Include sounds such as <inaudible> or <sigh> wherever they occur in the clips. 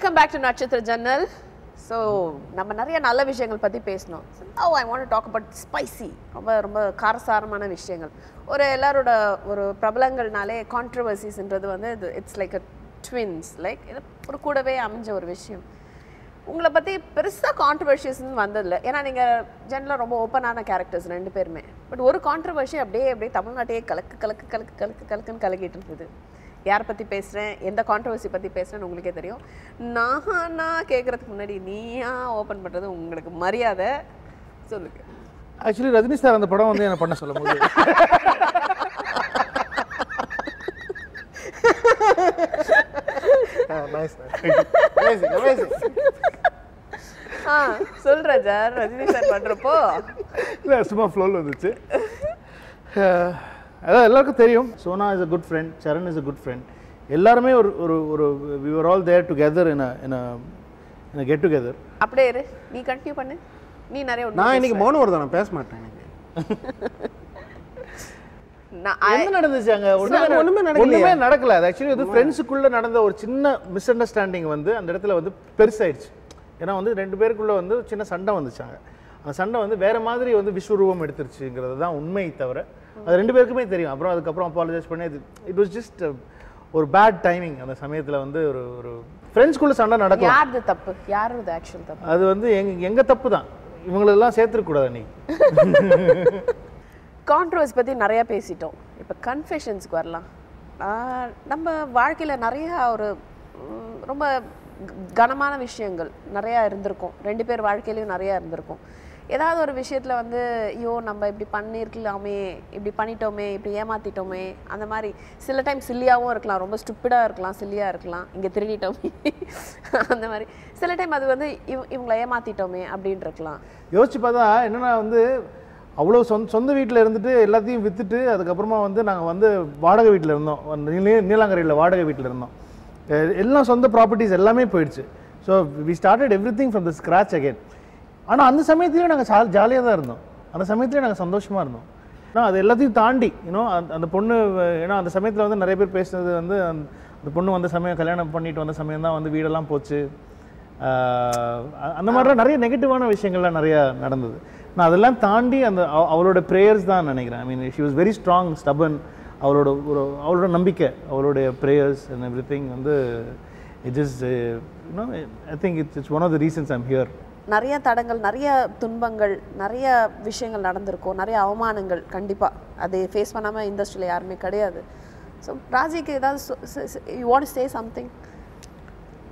Welcome back to நட்சத்திர ஜன்னல் so நம்ம நிறைய நல்ல விஷயங்கள் பற்றி பேசணும். ஓ I want talk about spicy ரொம்ப ரொம்ப காரசாரமான விஷயங்கள். ஒரு எல்லாரோட ஒரு பிரபலங்கள்னாலே கான்ட்ரவர்சிஸ்ன்றது வந்து இது it's like a twins like இது ஒரு கூடவே அமைஞ்ச ஒரு விஷயம். உங்களை பற்றி பெருசாக கான்ட்ரவர்ஷியஸ்னு வந்ததில்ல. ஏன்னா நீங்கள் ஜென்ரலாக ரொம்ப ஓப்பனான கேரக்டர்ஸ் ரெண்டு பேருமே. பட் ஒரு கான்ட்ரவர்ஷி அப்படியே அப்படியே தமிழ்நாட்டையே கலக்கு கலக்கு கலக்கு கலக்கு கலக்குன்னு கலக்கிட்டு இருந்தது யாரை பற்றி பேசுகிறேன் எந்த கான்ட்ரவர்சி பற்றி பேசுகிறேன்னு உங்களுக்கே தெரியும். நான் நான் கேட்குறதுக்கு முன்னாடி நீயா ஓப்பன் பண்ணுறது உங்களுக்கு மரியாதை? சொல்லுங்க. ஆக்சுவலி ரஜினி சார் அந்த படம் வந்து என்ன பண்ண சொல்லும் போது நைஸ் அமேசிங் அமேசிங் ஆ சொல் ராஜா. ரஜினி சார் பண்ணுறப்போ இல்லை சும்மா ஃப்ளோவில் வந்துச்சு. <laughs> அதான் எல்லாருக்கும் தெரியும். Sona is a good friend Saran is a good friend எல்லாருமே ஒரு ஒரு ஒரு we are all there together in in get together அப்படியே இரு. நீ கண்டினியூ பண்ணு. நீ நிறைய நான் இன்னைக்கு. மௌனம் வருதா நான் பேச மாட்டேன் நான் என்ன நடந்துச்சு அங்க? ஒண்ணுமே ஒண்ணுமே நடக்கல. அது ஆக்சுவலி வந்து ஃப்ரெண்ட்ஸுக்குள்ள நடந்த ஒரு சின்ன மிஸ் அண்டர்ஸ்டாண்டிங் வந்து அந்த இடத்துல வந்து பெருசாயிடுச்சு. ஏன்னா வந்து ரெண்டு பேருக்குள்ள வந்து சின்ன சண்டை வந்துச்சாங்க. அந்த சண்டை வந்து வேற மாதிரி வந்து விஸ்வரூபம் எடுத்துருச்சுங்கிறது தான் உண்மை தவிர அது ரெண்டு பேருக்குமே தெரியும். அப்புறம் அதுக்கப்புறம் அப்பாலஜைஸ் பண்ணி இட் வாஸ் ஜஸ்ட் ஒரு பேட் டைமிங் அந்த சமயத்துல வந்து ஒரு ஒரு ஃப்ரெண்ட்ஸ்குள்ள சண்டை நடக்கும். யாருது தப்பு? யாருது ஆக்சுவல் தப்பு? அது வந்து எங்க எங்க தப்பு தான் இவங்களெல்லாம் சேர்த்துருக்க கூடாது நீ. கான்ட்ரவர்ஸ் பற்றி நிறையா பேசிட்டோம். இப்போ கன்ஃபெஷன்ஸ்க்கு வரலாம். நம்ம வாழ்க்கையில் நிறையா ஒரு ரொம்ப கனமான விஷயங்கள் நிறையா இருந்திருக்கும். ரெண்டு பேர் வாழ்க்கையிலையும் நிறையா இருந்திருக்கும். ஏதாவது ஒரு விஷயத்தில் வந்து ஐயோ நம்ம இப்படி பண்ணியிருக்கலாமே இப்படி பண்ணிட்டோமே இப்படி ஏமாத்திட்டோமே அந்த மாதிரி சில டைம் சில்லியாகவும் இருக்கலாம் ரொம்ப ஸ்டூப்பிடாக இருக்கலாம் சில்லியாக இருக்கலாம் இங்கே திருடிட்டோமே அந்த மாதிரி. சில டைம் அது வந்து இவ் இவங்களை ஏமாத்திட்டோமே அப்படின்னு இருக்கலாம். யோசிச்சு பார்த்தா என்னென்னா வந்து அவ்வளோ சொந்த சொந்த வீட்டில் இருந்துட்டு எல்லாத்தையும் விற்றுட்டு அதுக்கப்புறமா வந்து நாங்கள் வந்து வாடகை வீட்டில் இருந்தோம். நீலாங்கரையில் வாடகை வீட்டில் இருந்தோம். எல்லாம் சொந்த ப்ராப்பர்ட்டிஸ் எல்லாமே போயிடுச்சு. So we started everything from the scratch again ஆனால் அந்த சமயத்துலேயும் நாங்கள் ஜா ஜாலியாக தான் இருந்தோம். அந்த சமயத்துலேயும் நாங்கள் சந்தோஷமாக இருந்தோம். ஆனால் அது எல்லாத்தையும் தாண்டி யூனோ அந்த பொண்ணு ஏன்னா அந்த சமயத்தில் வந்து நிறைய பேர் பேசுனது வந்து அந்த பொண்ணு வந்த சமயம் கல்யாணம் பண்ணிட்டு வந்த சமயம் தான் வந்து வீடெல்லாம் போச்சு. அந்த மாதிரிலாம் நிறைய நெகட்டிவான விஷயங்கள்லாம் நிறைய நடந்தது. நான் அதெல்லாம் தாண்டி அந்த அவ- அவளோட ப்ரேயர்ஸ் தான் நினைக்கிறேன். I mean she was very strong stubborn அவளோட ஒரு அவளோட நம்பிக்கை அவளுடைய ப்ரேயர்ஸ் அண்ட் எவ்ரி திங் வந்து it is you know I think it's it's one of the reasons I'm here நிறைய தடங்கள் நிறைய துன்பங்கள் நிறைய விஷயங்கள் நடந்திருக்கும். நிறைய அவமானங்கள் கண்டிப்பாக அது ஃபேஸ் பண்ணாமல் இண்டஸ்ட்ரியில் யாருமே கிடையாது. ஸோ ராஜிக்கு ஏதாவது யூ வாண்ட் சே சம்திங்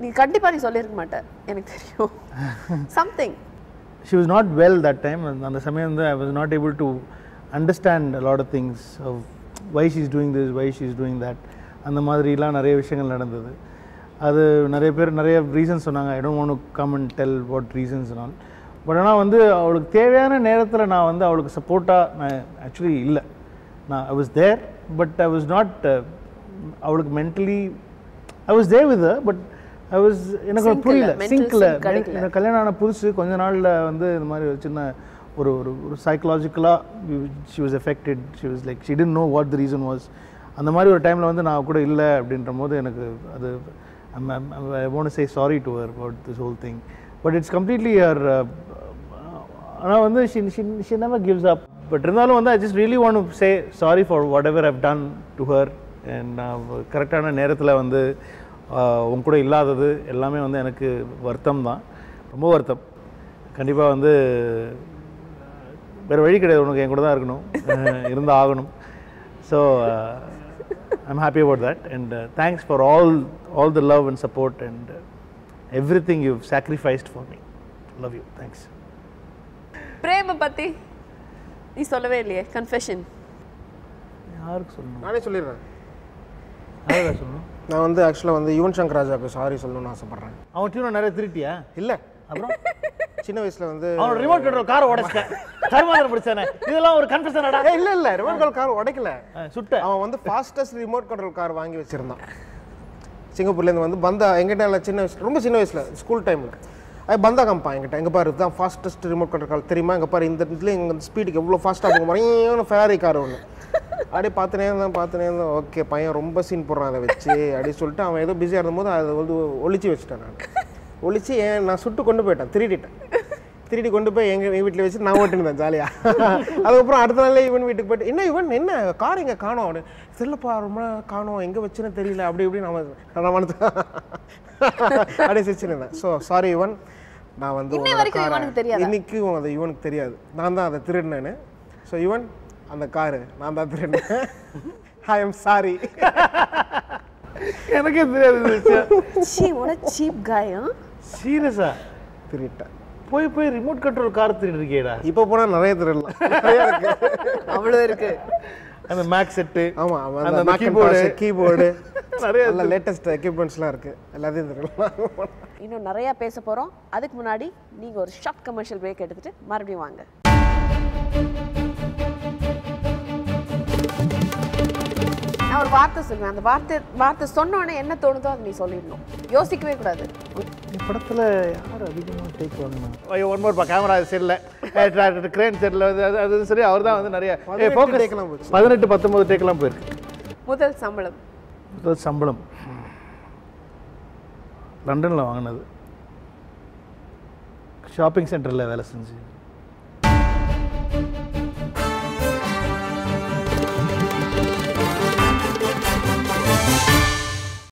நீ கண்டிப்பாக நீ சொல்லியிருக்க மாட்ட எனக்கு தெரியும். Something she was not well that time அந்த சமயம் வந்து I was not able to understand lot of things why she is doing this why she is doing that அந்த மாதிரிலாம் நிறைய விஷயங்கள் நடந்தது. அது நிறைய பேர் நிறைய ரீசன்ஸ் சொன்னாங்க. I don't want come and tell what reasons நான் பட் ஆனால் வந்து அவளுக்கு தேவையான நேரத்தில் நான் வந்து அவளுக்கு சப்போர்ட்டாக நான் ஆக்சுவலி இல்லை. நான் I was there but I was not அவளுக்கு mentally I was there with but I was எனக்கு புரியல. சிங்கில். எனக்கு கல்யாணம் ஆன புதுசு கொஞ்ச நாளில் வந்து இந்த மாதிரி ஒரு சின்ன ஒரு ஒரு ஒரு சைக்கலாஜிக்கலாக she was affected she was like she didn't know what the reason was அந்த மாதிரி ஒரு டைமில் வந்து நான் கூட இல்லை அப்படின்ற போது எனக்கு அது I want say sorry to her about this whole thing but it's completely her ஆனால் வந்து she she she never gives up but இருந்தாலும் வந்து I just really want say sorry for whatever have done to her and கரெக்டான நேரத்தில் வந்து உன் கூட இல்லாதது எல்லாமே வந்து எனக்கு வருத்தம் தான். ரொம்ப வருத்தம். கண்டிப்பாக வந்து வேறு வழி கிடையாது உனக்கு. என் கூட தான் இருக்கணும். <laughs> இருந்தால் ஆகணும். So I'm happy about that and thanks for all all the love and support and everything you sacrificed for me love you thanks Prema பற்றி நீ சொல்லவே இல்லையே. கன்ஃபெஷன் யாருக்கு சொல்லணும்? நானே சொல்லிடுறேன். யாருக்கு சொல்லணும்? நான் வந்து ஆக்சுவலாக வந்து யுவன் சங்கர் ராஜாவுக்கு சாரி சொல்லணும்னு ஆசைப்பட்றேன். அவன் டியூனை நிறைய திருட்டியா? இல்லை. அப்புறம்? சின்ன வயசில் வந்து அவனோட ரிமோட் கண்ட்ரோல் காரை உடைச்சிட்டேன். கருமாதிரம் பிடிச்சானே இதெல்லாம் ஒரு கன்ஃபெஷனடா ஏய், இல்ல இல்ல ரிமோட் கண்ட்ரோல் கார் உடைக்கல. சுட்ட. அவன் வந்து ஃபாஸ்டஸ்ட் ரிமோட் கண்ட்ரோல் கார் வாங்கி வச்சிருந்தான். சிங்கப்பூர்லேருந்து வந்து பந்தா எங்கிட்ட சின்ன வயசு ரொம்ப சின்ன வயசுல ஸ்கூல் டைமில் அது பந்தா காமிப்பான் எங்கிட்ட எங்க பாரு இதுதான் ஃபாஸ்டஸ்ட் ரிமோட் கண்ட்ரோல் கார் தெரியுமா? எங்க பாரு இந்த இதுல எங்க ஸ்பீடுக்கு எவ்வளோ ஃபாஸ்ட்டாக போக மாதிரி ஃபேரி கார் ஒன்று அப்படியே பார்த்துனே இருந்தேன் பார்த்துனே இருந்தேன். ஓகே பையன் ரொம்ப சீன் போடுறான் அதை வச்சு அப்படின்னு சொல்லிட்டு அவன் ஏதோ பிஸியாக இருந்தபோது அதை வந்து ஒளிச்சு வச்சுட்டேன் நான். ஒளிச்சு ஏன் நான் சுட்டு கொண்டு போயிட்டேன் திருடிட்டேன். திருடி கொண்டு போய் எங்கள் வீட்டில் வச்சு நான் ஓட்டிருந்தேன் ஜாலியாக அதுக்கப்புறம் அடுத்த நாளே இவன் வீட்டுக்கு போயிட்டு என்ன இவன்? என்ன? கார் எங்கே காணோம்? அப்படின்னு. தெரியலப்பா ரொம்ப காணோம். எங்கே வச்சுன்னு தெரியல. அப்படி இப்படி நம்ம நான் மனசு அப்படியே சிரிச்சிருந்தேன். ஸோ சாரி இவன் நான் வந்து இன்னை உன்னோட வரைக்கும் காரை- இவனுக்கு தெரியாதா? இன்னைக்கும் அது இவனுக்கு தெரியாது. நான் தான் அதை திருடினேன்னு. ஸோ இவன் அந்த காரு நான் தான் திருடினேன். ஐ எம் சாரி எனக்கே தெரியாது சீ சீப் காய் சீரியஸா திருட்டேன் போய் போய் ரிமோட் கண்ட்ரோல் கார் திருடி இருக்கேடா. இப்போ போனால் நிறைய திருடலாம். அவ்வளோ இருக்கு. அந்த மேக் செட்டு ஆமாம் அந்த. கீபோர்டு கீபோர்டு நிறைய லேட்டஸ்ட் எக்யூப்மெண்ட்ஸ்லாம் இருக்கு. எல்லாத்தையும் திருடலாம். இன்னும் நிறைய பேச போறோம். அதுக்கு முன்னாடி நீங்க ஒரு ஷார்ட் கமர்ஷியல் பிரேக் எடுத்துட்டு மறுபடியும் வாங்க. நான் ஒரு வார்த்தை சொல்லுவேன். அந்த வார்த்தை வார்த்தை சொன்ன உடனே என்ன தோணுதோ அதை நீ சொல்லிடணும். யோசிக்கவே கூடாது. படத்துல யார் அதிகமாக டேக் வாங்கினா ஐயோ ஒன் மோர் பா கேமரா செல்ல கிரேன் செல்ல அது அது சரி அவர் தான் வந்து நிறைய take எல்லாம் போச்சு. பதினெட்டு பத்தொன்பது டேக்கெல்லாம் போயிருக்கு. முதல் சம்பளம். முதல் சம்பளம். லண்டனில் வாங்கினது. ஷாப்பிங் சென்டரில் வேலை செஞ்சு.